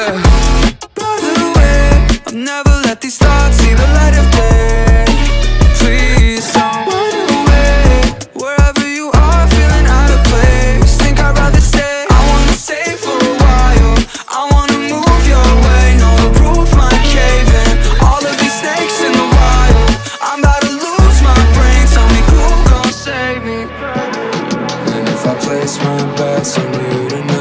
I'll never let these thoughts see the light of day. Please don't run away. Wherever you are, feeling out of place, think I'd rather stay. I wanna stay for a while. I wanna move your way. No proof, my caving. All of these snakes in the wild, I'm 'bout about to lose my brain Tell me save me And if I place my bets on you tonight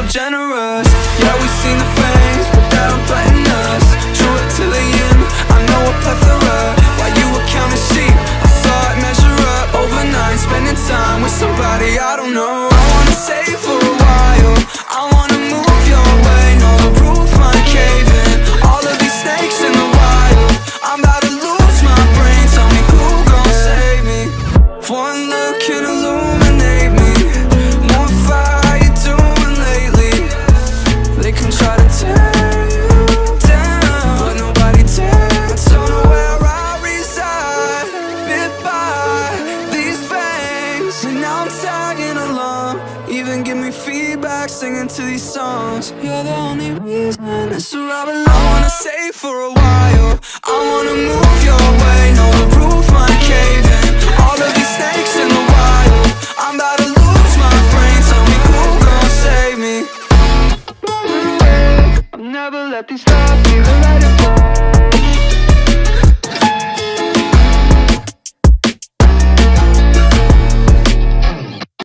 so generous. Yeah, we've seen the fangs But that don't threaten us. True it till the end I know a plethora. While you were counting sheep I saw it measure up Overnight. Spending time with somebody I don't know. I wanna stay Even give me feedback singing to these songs. You're the only reason. Where I belong I wanna stay for a while. I wanna move your way No, the roof might cave in. All of these snakes in the wild. I'm about to lose my brain Tell me who gon' save me. I'll never let these be the light of day